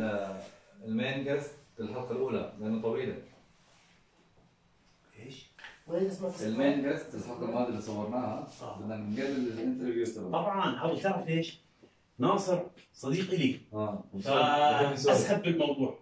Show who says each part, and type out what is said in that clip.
Speaker 1: لل main guest الحلقة الأولى لأنه طويلة.
Speaker 2: إيش؟
Speaker 3: وين اسمها ال main guest الحلقة الماضية
Speaker 1: اللي صورناها آه. بدنا نقلل ال interview
Speaker 2: طبعا هذا تعرف ليش؟ ناصر صديق الي
Speaker 1: آه.
Speaker 2: فاسهب بالموضوع.